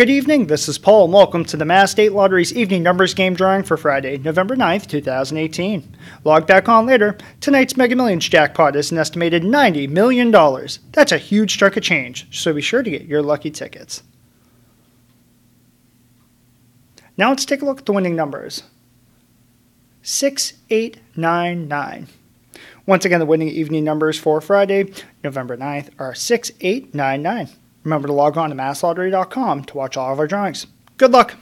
Good evening, this is Paul, and welcome to the Mass State Lottery's evening numbers game drawing for Friday, November 9th, 2018. Log back on later. Tonight's Mega Millions jackpot is an estimated $90 million. That's a huge chunk of change, so be sure to get your lucky tickets. Now let's take a look at the winning numbers 6899. Once again, the winning evening numbers for Friday, November 9th, are 6899. Remember to log on to masslottery.com to watch all of our drawings. Good luck!